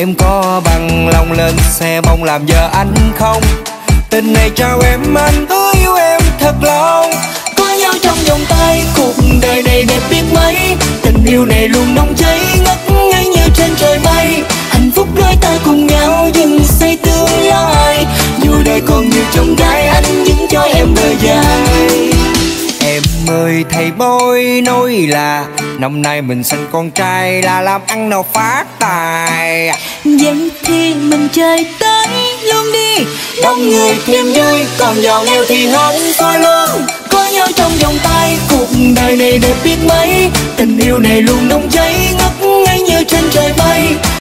Em có bằng lòng lên xe bông làm vợ anh không? Tình này trao em anh hứa yêu em thật lòng? Có nhau trong vòng tay cuộc đời này đẹp biết mấy? Tình yêu này luôn nóng cháy ngất ngây như trên trời mây. Hạnh phúc đôi ta cùng nhau dừng xây tương lai Dù đời còn nhiều trong gai anh vẫn cho em đời dài Em ơi thầy bói nói là Năm nay mình sinh con trai là làm ăn nào phát tài Vậy thì mình chơi tới luôn đi. Đông người thêm vui Còn giàu nghèo thì hết coi luôn Có nhau trong vòng tay Cuộc đời này đẹp biết mấy. Tình yêu này luôn nóng cháy